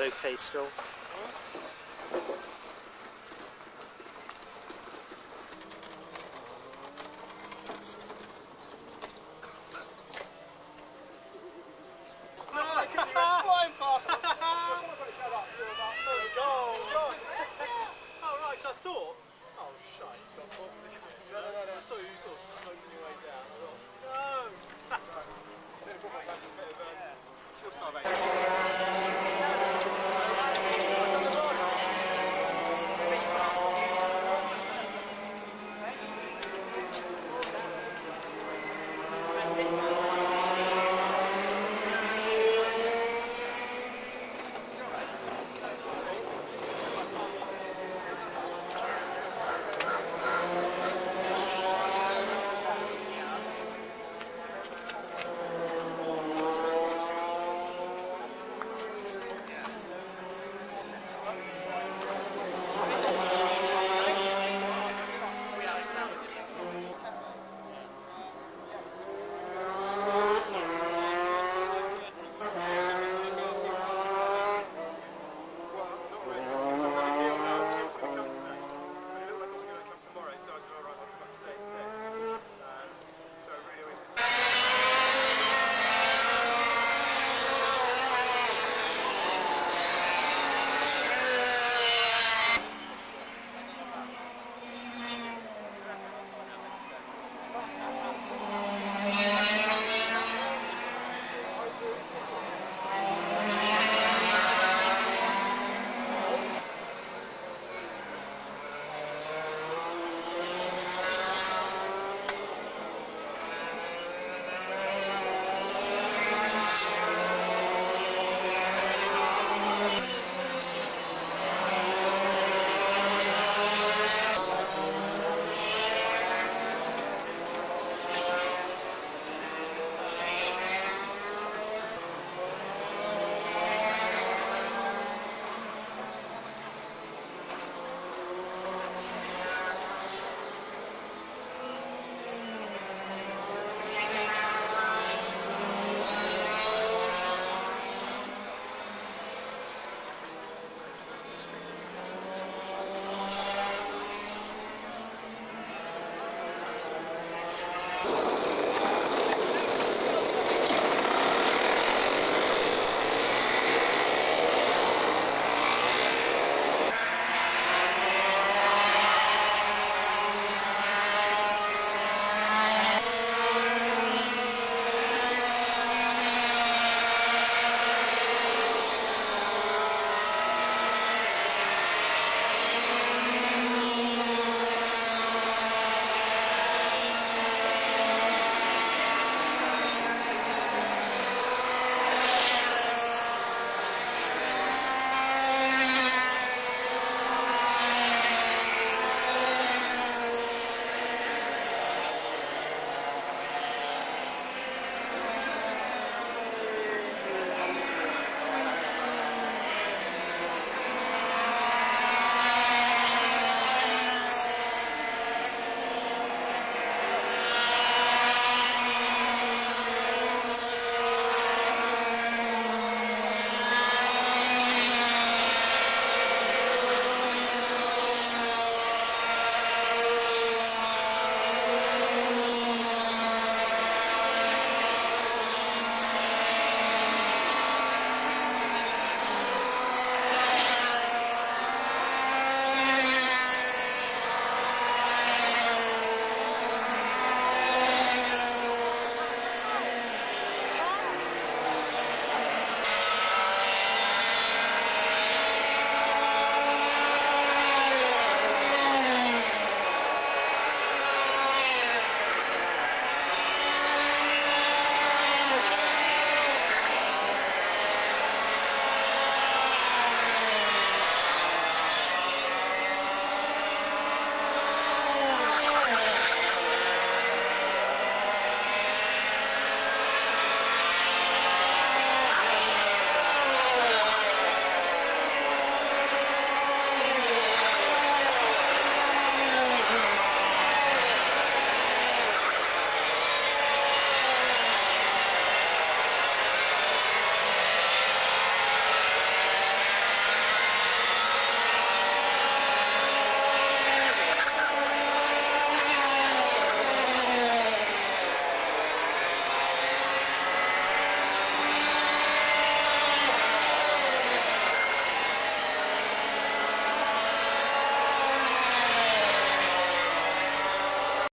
Okay still.